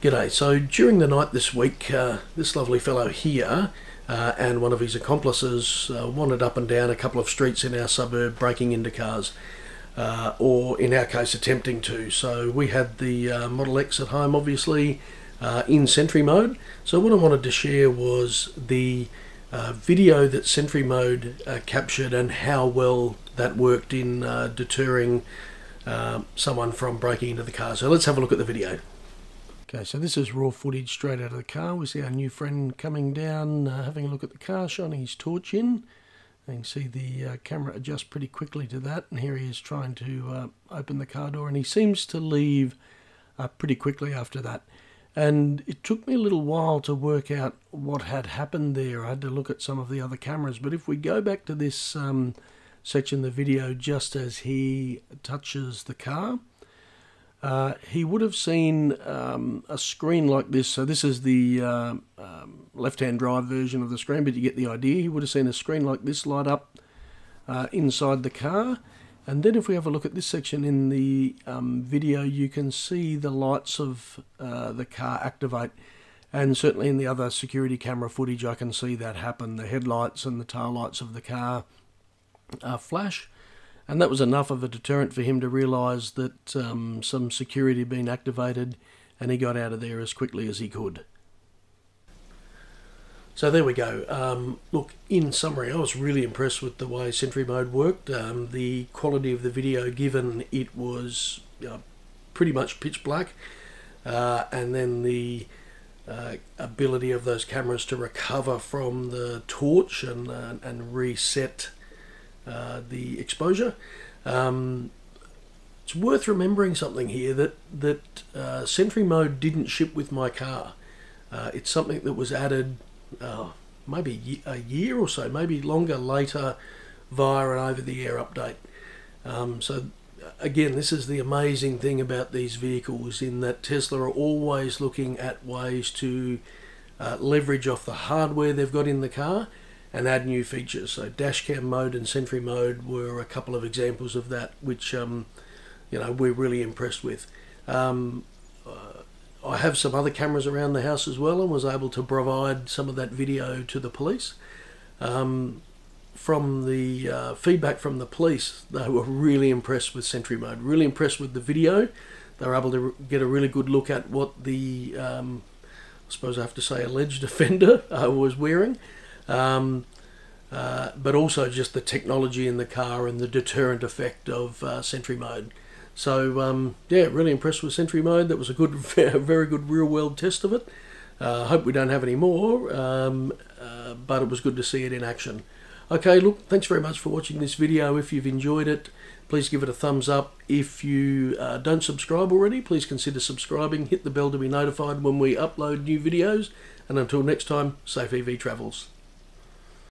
G'day. So during the night this week, uh, this lovely fellow here uh, and one of his accomplices uh, wandered up and down a couple of streets in our suburb breaking into cars, uh, or in our case, attempting to. So we had the uh, Model X at home, obviously, uh, in Sentry mode. So what I wanted to share was the video that Sentry mode captured and how well that worked in deterring someone from breaking into the car. So let's have a look at the video. Okay, so this is raw footage straight out of the car. We see our new friend coming down, uh, having a look at the car, shining his torch in. You can see the uh, camera adjust pretty quickly to that, and here he is trying to uh, open the car door, and he seems to leave uh, pretty quickly after that. And it took me a little while to work out what had happened there. I had to look at some of the other cameras, but if we go back to this um, section of the video just as he touches the car, uh, he would have seen um, a screen like this. So this is the uh, um, left-hand drive version of the screen, but you get the idea. He would have seen a screen like this light up uh, inside the car. And then if we have a look at this section in the um, video, you can see the lights of uh, the car activate. And certainly in the other security camera footage, I can see that happen. The headlights and the tail lights of the car uh, flash. And that was enough of a deterrent for him to realise that um, some security had been activated and he got out of there as quickly as he could. So there we go. Um, look, in summary, I was really impressed with the way Sentry Mode worked. Um, the quality of the video, given it was uh, pretty much pitch black, uh, and then the uh, ability of those cameras to recover from the torch and, uh, and reset uh, the exposure. Um, it's worth remembering something here that that uh, Sentry Mode didn't ship with my car. Uh, it's something that was added uh, maybe a year or so, maybe longer later via an over-the-air update. Um, so again, this is the amazing thing about these vehicles in that Tesla are always looking at ways to uh, leverage off the hardware they've got in the car and add new features. So dashcam mode and Sentry mode were a couple of examples of that, which um, you know we're really impressed with. Um, uh, I have some other cameras around the house as well, and was able to provide some of that video to the police. Um, from the uh, feedback from the police, they were really impressed with Sentry mode. Really impressed with the video. They were able to get a really good look at what the um, I suppose I have to say alleged offender uh, was wearing um, uh, but also just the technology in the car and the deterrent effect of uh, Sentry Mode. So um, yeah, really impressed with Sentry Mode. That was a good, very good real world test of it. Uh, hope we don't have any more, um, uh, but it was good to see it in action. Okay, look, thanks very much for watching this video. If you've enjoyed it, please give it a thumbs up. If you uh, don't subscribe already, please consider subscribing. Hit the bell to be notified when we upload new videos. And until next time, safe EV travels.